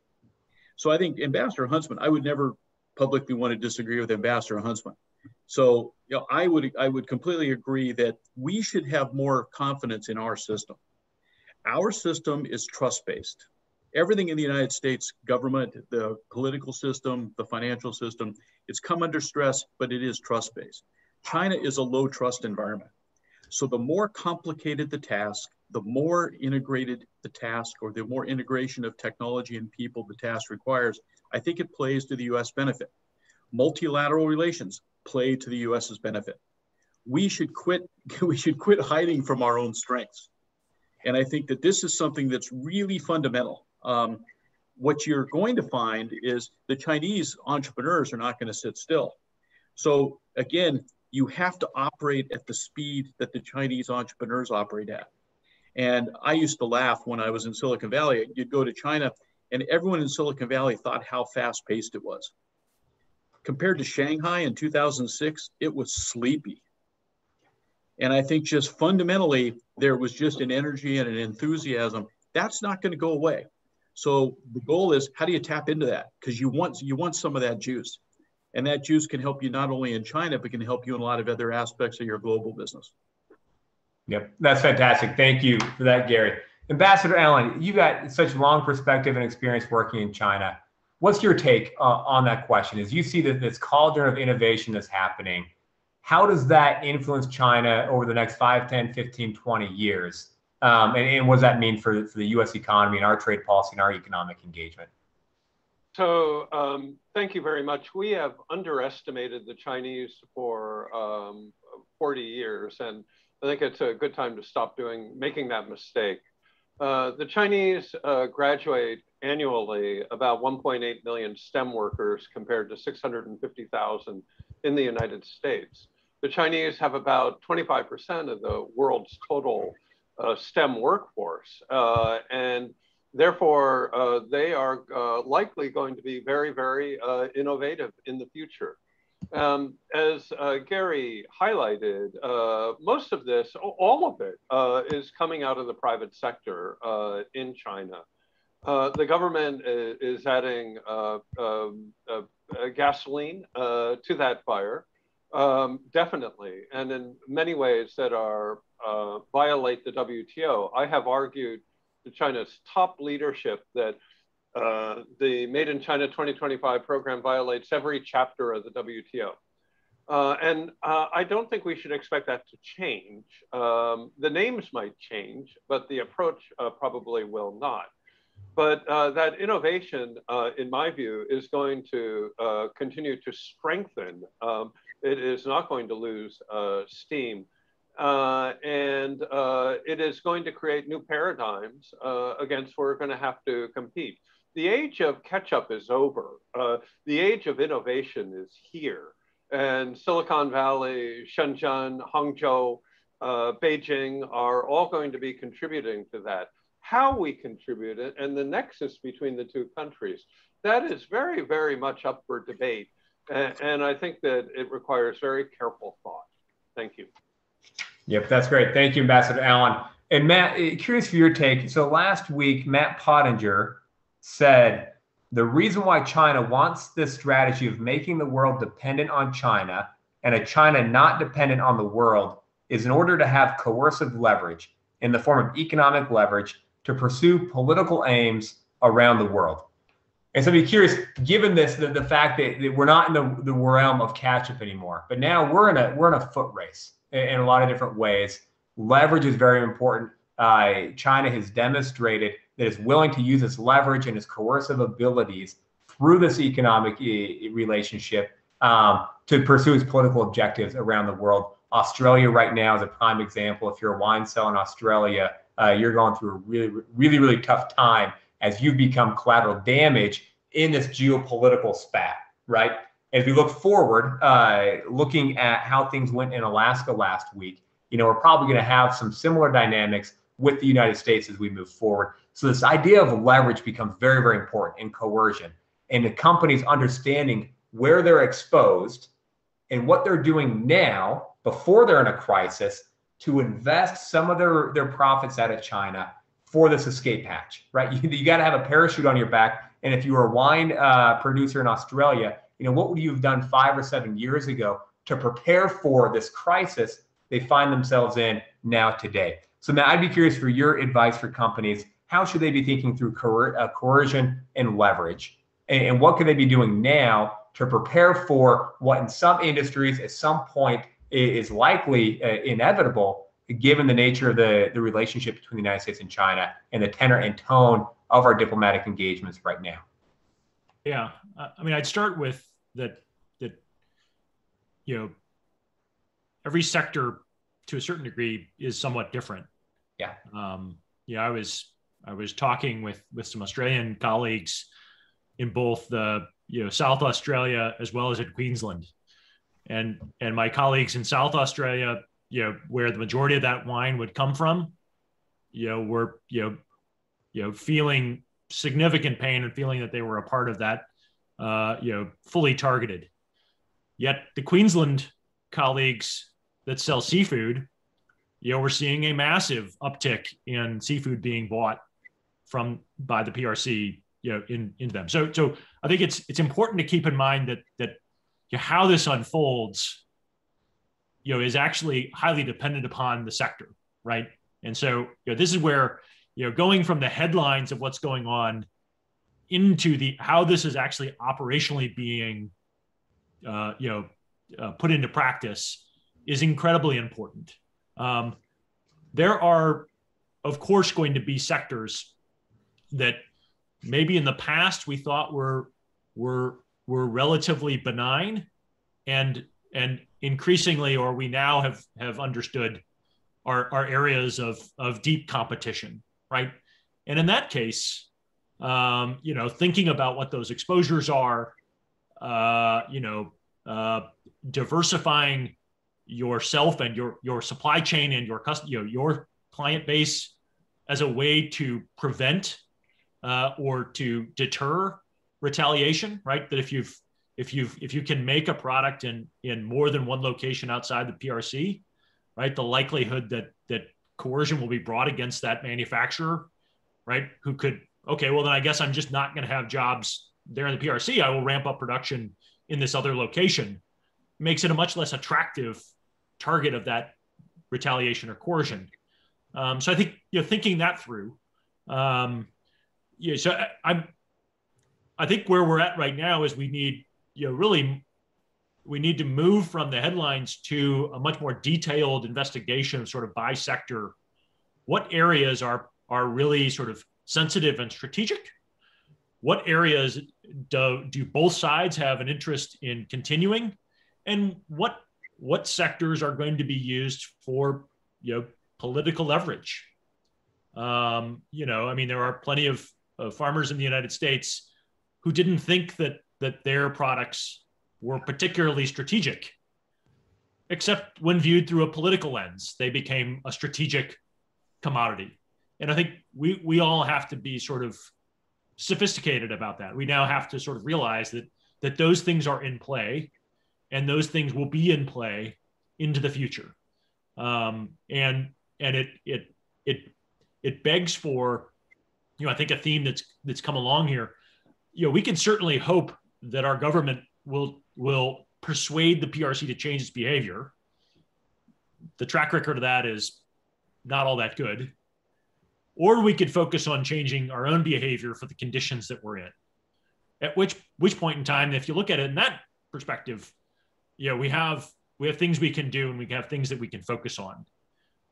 So I think Ambassador Huntsman, I would never publicly want to disagree with Ambassador Huntsman. So you know, I would I would completely agree that we should have more confidence in our system. Our system is trust-based. Everything in the United States government, the political system, the financial system, it's come under stress, but it is trust-based. China is a low trust environment. So the more complicated the task, the more integrated the task or the more integration of technology and people the task requires, I think it plays to the US benefit. Multilateral relations play to the US's benefit. We should quit, we should quit hiding from our own strengths. And I think that this is something that's really fundamental. Um, what you're going to find is the Chinese entrepreneurs are not going to sit still. So again, you have to operate at the speed that the Chinese entrepreneurs operate at. And I used to laugh when I was in Silicon Valley. You'd go to China, and everyone in Silicon Valley thought how fast paced it was. Compared to Shanghai in 2006, it was sleepy. And I think just fundamentally, there was just an energy and an enthusiasm. That's not going to go away. So the goal is how do you tap into that? Because you want you want some of that juice. And that juice can help you not only in China, but can help you in a lot of other aspects of your global business. Yep, that's fantastic. Thank you for that, Gary. Ambassador Allen, you got such long perspective and experience working in China. What's your take uh, on that question? As you see that this cauldron of innovation that's happening, how does that influence China over the next 5, 10, 15, 20 years? Um, and, and, what does that mean for, for the US economy and our trade policy and our economic engagement? So, um, thank you very much. We have underestimated the Chinese for um, 40 years. And I think it's a good time to stop doing making that mistake. Uh, the Chinese uh, graduate annually about 1.8 million STEM workers compared to 650,000 in the United States. The Chinese have about 25% of the world's total uh, STEM workforce. Uh, and therefore, uh, they are uh, likely going to be very, very innovative in the future. Um, as uh, Gary highlighted, uh, most of this, all of it, uh, is coming out of the private sector uh, in China. Uh, the government is adding uh, um, gasoline to that fire, um, definitely, and in many ways that are violate the WTO. I have argued China's top leadership that uh, the Made in China 2025 program violates every chapter of the WTO. Uh, and uh, I don't think we should expect that to change. Um, the names might change, but the approach uh, probably will not. But uh, that innovation, uh, in my view, is going to continue to strengthen. Um, it is not going to lose steam. Uh, and uh, it is going to create new paradigms uh, against where we're going to have to compete. The age of catch up is over. the age of innovation is here and Silicon Valley, Shenzhen, Hangzhou, uh, Beijing are all going to be contributing to that. How we contribute it and the nexus between the two countries, that is very, very much up for debate. And, and I think that it requires very careful thought. Thank you. Yep, that's great. Thank you, Ambassador Allen. And Matt, eh, curious for your take. So last week, Matt Pottinger said the reason why China wants this strategy of making the world dependent on China and a China not dependent on the world is in order to have coercive leverage in the form of economic leverage to pursue political aims around the world. And so I'd be curious, given this, the, the fact that, that we're not in the, the realm of catch up anymore, but now we're in a we're in a foot race in, a lot of different ways. Leverage is very important. Uh, China has demonstrated that it's willing to use its leverage and its coercive abilities through this economic e- relationship um, to pursue its political objectives around the world. Australia right now is a prime example. If you're a wine seller in Australia, uh, you're going through a really, really, really tough time as you've become collateral damage in this geopolitical spat, right? As we look forward, uh, looking at how things went in Alaska last week, you know, we're probably going to have some similar dynamics with the United States as we move forward. So this idea of leverage becomes very, very important in coercion and the companies understanding where they're exposed and what they're doing now before they're in a crisis to invest some of their, their profits out of China for this escape hatch, right? You, you got to have a parachute on your back. And if you're a wine uh, producer in Australia, you know, what would you have done five or seven years ago to prepare for this crisis they find themselves in now today? So now I'd be curious for your advice for companies how should they be thinking through coer- uh, coercion and leverage? And, and what could they be doing now to prepare for what in some industries at some point is likely uh, inevitable given the nature of the, the relationship between the United States and China and the tenor and tone of our diplomatic engagements right now? Yeah, I mean, I'd start with that. That you know, every sector to a certain degree is somewhat different. Yeah. Um, yeah, I was I was talking with with some Australian colleagues in both the you know South Australia as well as in Queensland, and and my colleagues in South Australia, you know, where the majority of that wine would come from, you know, were you know, you know, feeling significant pain and feeling that they were a part of that, uh, you know, fully targeted. Yet the Queensland colleagues that sell seafood, you know, we're seeing a massive uptick in seafood being bought from by the PRC, you know, in in them. So so I think it's it's important to keep in mind that that you know, how this unfolds, you know, is actually highly dependent upon the sector, right? And so you know, this is where you know going from the headlines of what's going on into the how this is actually operationally being uh, you know uh, put into practice is incredibly important. Um, there are, of course, going to be sectors that maybe in the past we thought were were were relatively benign and and increasingly or we now have have understood are, are areas of of deep competition right and in that case um, you know thinking about what those exposures are uh, you know uh, diversifying yourself and your your supply chain and your customer, you know your client base as a way to prevent uh, or to deter retaliation, right? That if you've if you've if you can make a product in in more than one location outside the PRC, right, the likelihood that that coercion will be brought against that manufacturer, right, who could okay, well then I guess I'm just not going to have jobs there in the PRC. I will ramp up production in this other location. Makes it a much less attractive target of that retaliation or coercion. Um, so I think you know thinking that through. Um, yeah, so I, I'm, I think where we're at right now is we need, you know, really we need to move from the headlines to a much more detailed investigation of sort of by sector. What areas are are really sort of sensitive and strategic? What areas do, do both sides have an interest in continuing? And what what sectors are going to be used for you know political leverage? Um, you know, I mean, there are plenty of, of farmers in the United States who didn't think that that their products were particularly strategic, except when viewed through a political lens, they became a strategic commodity. And I think we we all have to be sort of sophisticated about that. We now have to sort of realize that that those things are in play, and those things will be in play into the future. Um, and and it it it it begs for, you know, I think a theme that's that's come along here. You know, we can certainly hope that our government will will persuade the PRC to change its behavior. The track record of that is not all that good. Or we could focus on changing our own behavior for the conditions that we're in. At which which point in time, if you look at it in that perspective, you know, we have we have things we can do and we have things that we can focus on.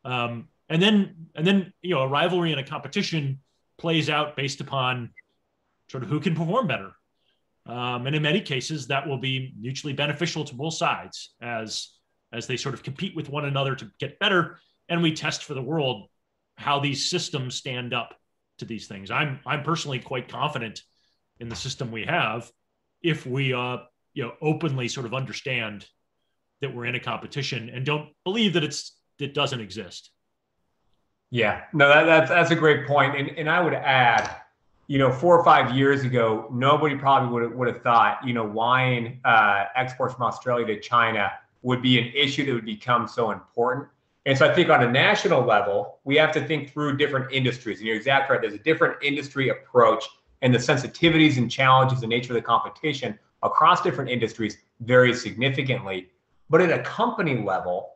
Um, and then and then you know a rivalry and a competition plays out based upon sort of who can perform better um, and in many cases, that will be mutually beneficial to both sides as as they sort of compete with one another to get better. And we test for the world how these systems stand up to these things. I'm I'm personally quite confident in the system we have if we uh, you know openly sort of understand that we're in a competition and don't believe that it's it doesn't exist. Yeah, no, that, that's that's a great point, and and I would add you know, four or five years ago, nobody probably would have, would have thought, you know, wine uh, exports from Australia to China would be an issue that would become so important. And so I think on a national level, we have to think through different industries. And you're exactly right. There's a different industry approach, and the sensitivities and challenges and nature of the competition across different industries vary significantly. But at a company level,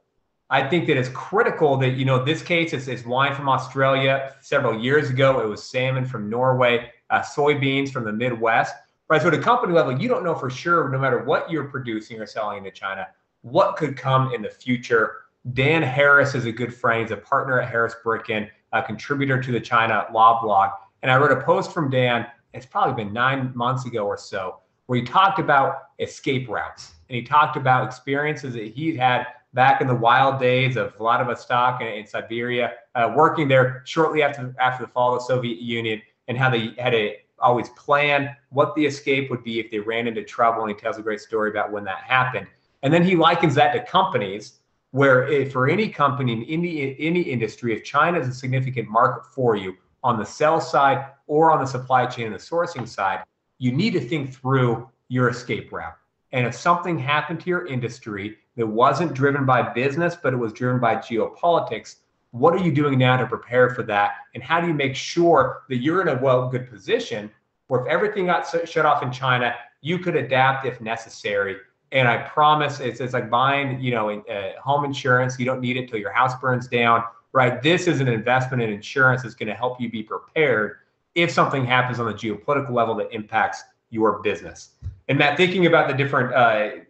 I think that it's critical that, you know, this case is, is wine from Australia. Several years ago, it was salmon from Norway, uh, soybeans from the Midwest. Right. So at a company level, you don't know for sure, no matter what you're producing or selling into China, what could come in the future. Dan Harris is a good friend. He's a partner at Harris Bricken, a contributor to the China Law Blog. And I wrote a post from Dan, it's probably been nine months ago or so, where he talked about escape routes. And he talked about experiences that he'd had back in the wild days of Vladivostok in, in Siberia, uh, working there shortly after after the fall of the Soviet Union, and how they had to always plan what the escape would be if they ran into trouble. And he tells a great story about when that happened. And then he likens that to companies, where if for any company in any any industry, if China is a significant market for you on the sell side or on the supply chain and the sourcing side, you need to think through your escape route. And if something happened to your industry that wasn't driven by business, but it was driven by geopolitics. What are you doing now to prepare for that? And how do you make sure that you're in a well good position where if everything got shut off in China, you could adapt if necessary? And I promise it's, it's like buying, you know, uh, home insurance. You don't need it till your house burns down, right? This is an investment in insurance that's going to help you be prepared if something happens on the geopolitical level that impacts your business. And Matt, thinking about the different uh,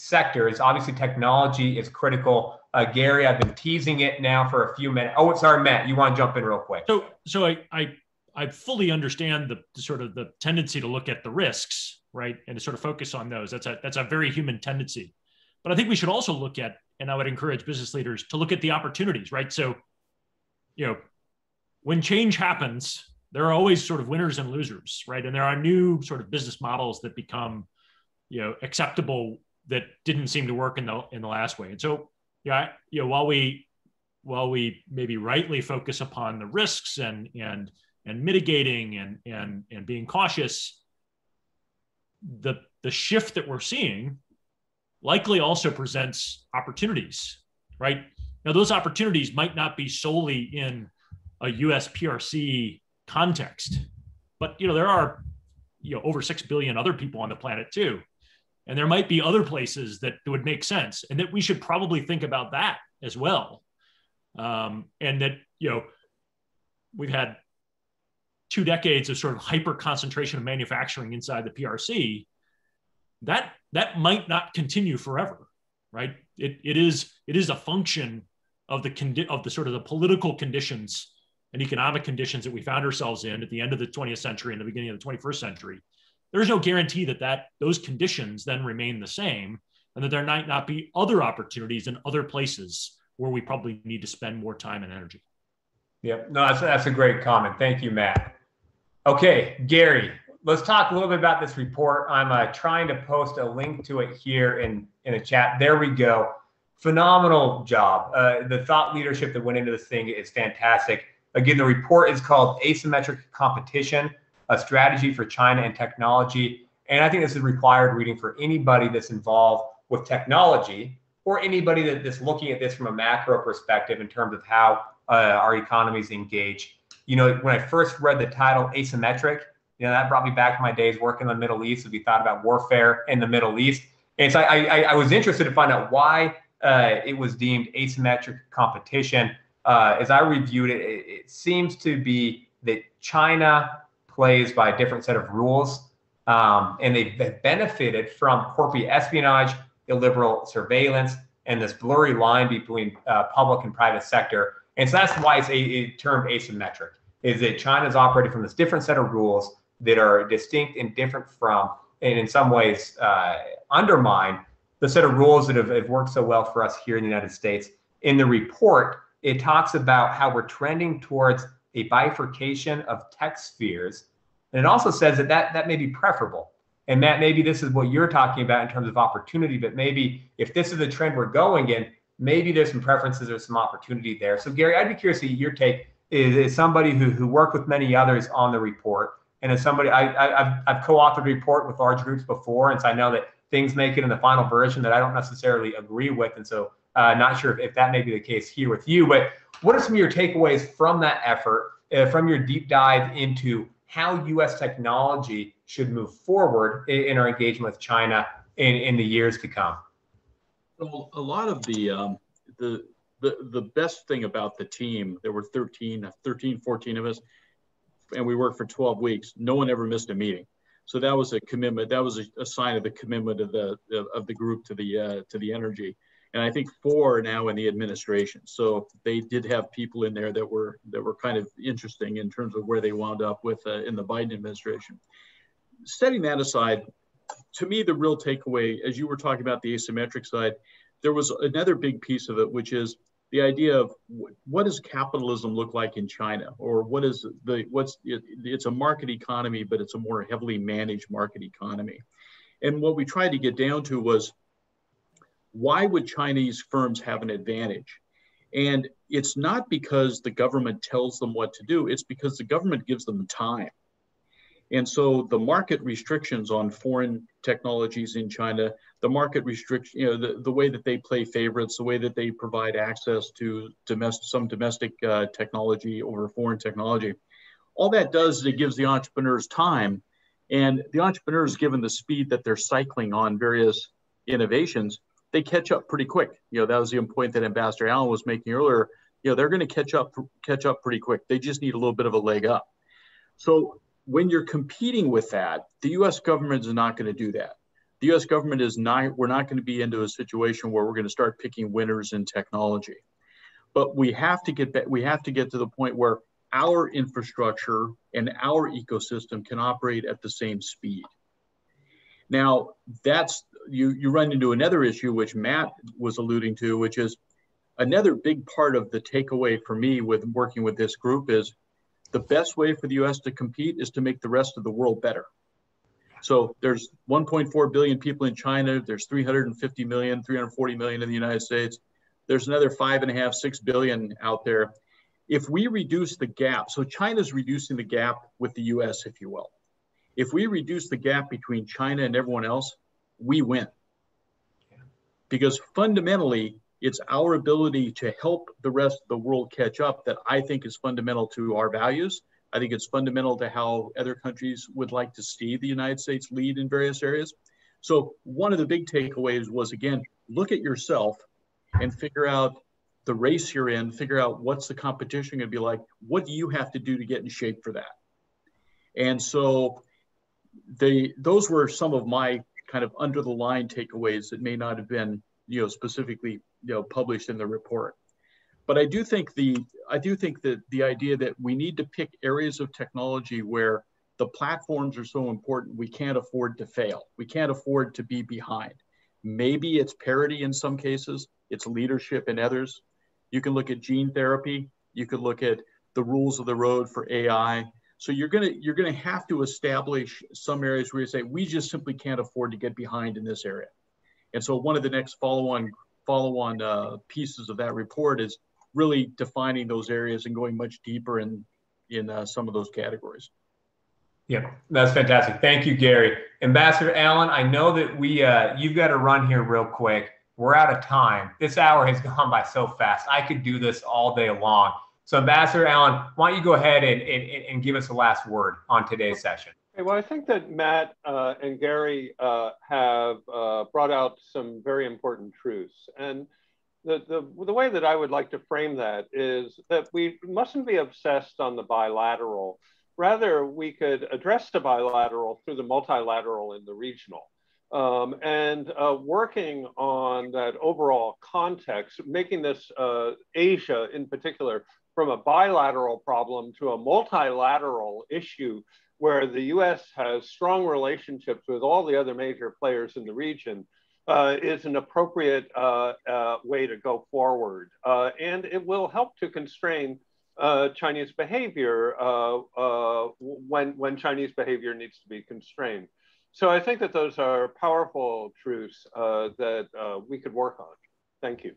sectors. Obviously, technology is critical. Uh, Gary, I've been teasing it now for a few minutes. Oh, sorry, Matt, you want to jump in real quick? So, so I, I, I fully understand the, the sort of the tendency to look at the risks, right, and to sort of focus on those. That's a that's a very human tendency. But I think we should also look at, and I would encourage business leaders to look at the opportunities, right? So, you know, when change happens, there are always sort of winners and losers, right? And there are new sort of business models that become, you know, acceptable that didn't seem to work in the in the last way. And so, yeah, you know, while we while we maybe rightly focus upon the risks and and and mitigating and and and being cautious, the the shift that we're seeing likely also presents opportunities, right? Now, those opportunities might not be solely in a US PRC context, but you know there are you know over six billion other people on the planet too and there might be other places that would make sense and that we should probably think about that as well um, and that you know we've had two decades of sort of hyper concentration of manufacturing inside the prc that that might not continue forever, right? It, it is it is a function of the condi- of the sort of the political conditions and economic conditions that we found ourselves in at the end of the 20th century and the beginning of the 21st century. There's no guarantee that that those conditions then remain the same, and that there might not be other opportunities in other places where we probably need to spend more time and energy. Yep, no, that's that's a great comment. Thank you, Matt. Okay, Gary, let's talk a little bit about this report. I'm uh, trying to post a link to it here in in a chat. There we go. Phenomenal job. Uh, the thought leadership that went into this thing is fantastic. Again, the report is called Asymmetric Competition: A Strategy for China and Technology. And I think this is required reading for anybody that's involved with technology or anybody that, that's looking at this from a macro perspective in terms of how uh, our economies engage. You know, when I first read the title asymmetric, you know, that brought me back to my days working in the Middle East as we thought about warfare in the Middle East. And so I, I, I was interested to find out why uh, it was deemed asymmetric competition. Uh, as I reviewed it, it, it, seems to be that China plays by a different set of rules, um, and they've benefited from corporate espionage, illiberal surveillance, and this blurry line between uh, public and private sector. And so that's why it's a, a term asymmetric, is that China's operating from this different set of rules that are distinct and different from, and in some ways uh, undermine the set of rules that have, have worked so well for us here in the United States. In the report, it talks about how we're trending towards a bifurcation of tech spheres. And it also says that that, that may be preferable. And Matt, maybe this is what you're talking about in terms of opportunity, but maybe if this is the trend we're going in, maybe there's some preferences or some opportunity there. So Gary, I'd be curious to your take is, is somebody who, who worked with many others on the report. And as somebody, I, have I've co-authored a report with large groups before. And so I know that things make it in the final version that I don't necessarily agree with. And so uh, not sure if, if that may be the case here with you, but what are some of your takeaways from that effort, uh, from your deep dive into how U.S. technology should move forward in, in our engagement with China in, in the years to come? Well, a lot of the, um, the, the, the best thing about the team, there were 13, 13, 14 of us, and we worked for 12 weeks. No one ever missed a meeting. So that was a commitment. That was a, a sign of the commitment of the of the group to the uh, to the energy. And I think four are now in the administration. So they did have people in there that were that were kind of interesting in terms of where they wound up with uh, in the Biden administration. Setting that aside, to me, the real takeaway, as you were talking about the asymmetric side, there was another big piece of it, which is the idea of what does capitalism look like in China, or what is the what's it, it's a market economy, but it's a more heavily managed market economy. And what we tried to get down to was why would Chinese firms have an advantage? And it's not because the government tells them what to do, it's because the government gives them time. And so the market restrictions on foreign technologies in China, the market restriction, you know, the, the way that they play favorites, the way that they provide access to domestic, some domestic uh, technology over foreign technology, all that does is it gives the entrepreneurs time. And the entrepreneurs, given the speed that they're cycling on various innovations, they catch up pretty quick. You know, that was the point that Ambassador Allen was making earlier. You know, they're going to catch up catch up pretty quick. They just need a little bit of a leg up. So when you're competing with that, the US government is not going to do that. The US government is not, we're not going to be into a situation where we're going to start picking winners in technology. But we have to get we have to get to the point where our infrastructure and our ecosystem can operate at the same speed. Now, that's you you run into another issue which Matt was alluding to, which is another big part of the takeaway for me with working with this group is the best way for the US to compete is to make the rest of the world better. So there's 1.4 billion people in China. There's 350 million, 340 million in the United States. There's another five and a half, six billion out there. If we reduce the gap, so China's reducing the gap with the US, if you will. If we reduce the gap between China and everyone else, we win. Because fundamentally, it's our ability to help the rest of the world catch up that I think is fundamental to our values. I think it's fundamental to how other countries would like to see the United States lead in various areas. So, one of the big takeaways was again, look at yourself and figure out the race you're in, figure out what's the competition going to be like. What do you have to do to get in shape for that? And so, they those were some of my kind of under the line takeaways that may not have been you know specifically you know published in the report. But I do think the I do think that the idea that we need to pick areas of technology where the platforms are so important we can't afford to fail. We can't afford to be behind. Maybe it's parity in some cases, it's leadership in others. You can look at gene therapy, you could look at the rules of the road for AI. So you're gonna you're gonna have to establish some areas where you say we just simply can't afford to get behind in this area. And so one of the next follow-on follow-on uh, pieces of that report is really defining those areas and going much deeper in in uh, some of those categories. Yeah, that's fantastic. Thank you, Gary. Ambassador Allen, I know that we uh, you've got to run here real quick. We're out of time. This hour has gone by so fast. I could do this all day long. So, Ambassador Allen, why don't you go ahead and, and, and give us the last word on today's session? Well, I think that Matt uh, and Gary uh, have uh, brought out some very important truths. And the, the, the way that I would like to frame that is that we mustn't be obsessed on the bilateral. Rather, we could address the bilateral through the multilateral and the regional. Um, and uh, working on that overall context, making this uh, Asia in particular from a bilateral problem to a multilateral issue where the US has strong relationships with all the other major players in the region uh, is an appropriate uh, uh, way to go forward. Uh, and it will help to constrain uh, Chinese behavior uh, when, when Chinese behavior needs to be constrained. So I think that those are powerful truths that we could work on. Thank you.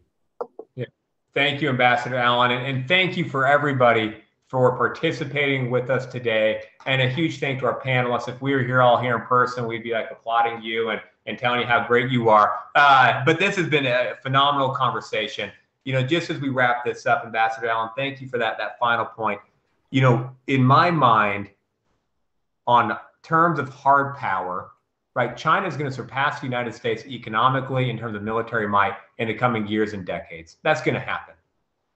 Yeah. Thank you, Ambassador Allen. And, and thank you for everybody for participating with us today. And a huge thank to our panelists. If we were here all here in person, we'd be like applauding you and, and telling you how great you are. Uh, but this has been a phenomenal conversation. You know, just as we wrap this up, Ambassador Allen, thank you for that that final point. You know, in my mind, on terms of hard power, right? China is going to surpass the United States economically in terms of military might in the coming years and decades. That's going to happen.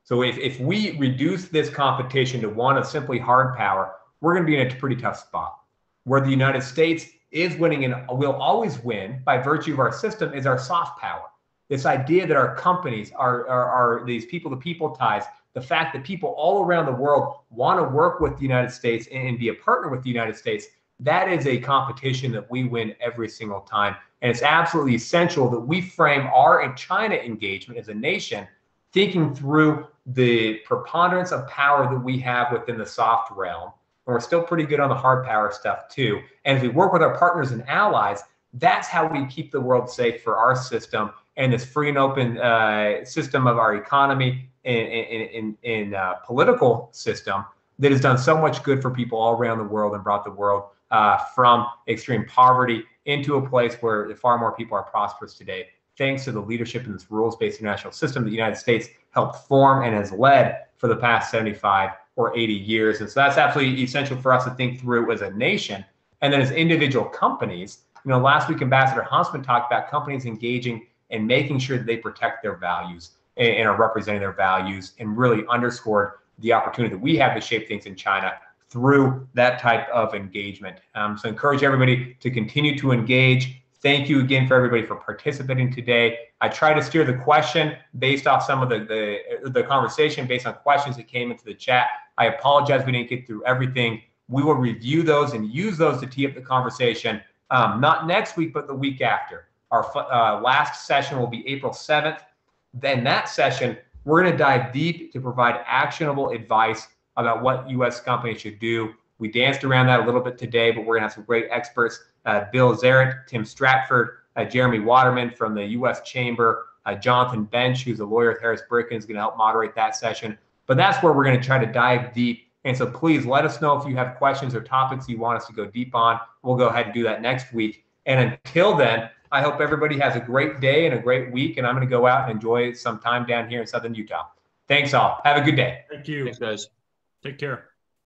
So if, if we reduce this competition to one of simply hard power, we're going to be in a pretty tough spot. Where the United States is winning and will always win by virtue of our system is our soft power. This idea that our companies are, are, are these people to people ties, the fact that people all around the world want to work with the United States and be a partner with the United States that is a competition that we win every single time. And it's absolutely essential that we frame our and China engagement as a nation, thinking through the preponderance of power that we have within the soft realm. And we're still pretty good on the hard power stuff too. And if we work with our partners and allies, that's how we keep the world safe for our system and this free and open uh, system of our economy and, in, in, uh, political system that has done so much good for people all around the world and brought the world uh, from extreme poverty into a place where far more people are prosperous today, thanks to the leadership in this rules based international system that the United States helped form and has led for the past 75 or 80 years. And so that's absolutely essential for us to think through as a nation. And then as individual companies, you know, last week Ambassador Huntsman talked about companies engaging and making sure that they protect their values and, are representing their values and really underscored the opportunity that we have to shape things in China through that type of engagement. Um, so encourage everybody to continue to engage. Thank you again for everybody for participating today. I try to steer the question based off some of the, the, the conversation based on questions that came into the chat. I apologize we didn't get through everything. We will review those and use those to tee up the conversation, um, not next week, but the week after. Our uh, last session will be April 7th. Then that session, we're going to dive deep to provide actionable advice about what U.S. companies should do. We danced around that a little bit today, but we're going to have some great experts Bill Zarit, Tim Stratford, uh, Jeremy Waterman from the U.S. Chamber, uh, Jonathan Bench, who's a lawyer with Harris Bricken, is going to help moderate that session. But that's where we're going to try to dive deep. And so please let us know if you have questions or topics you want us to go deep on. We'll go ahead and do that next week. And until then, I hope everybody has a great day and a great week. And I'm going to go out and enjoy some time down here in Southern Utah. Thanks all. Have a good day. Thank you. Thanks, guys. Take care.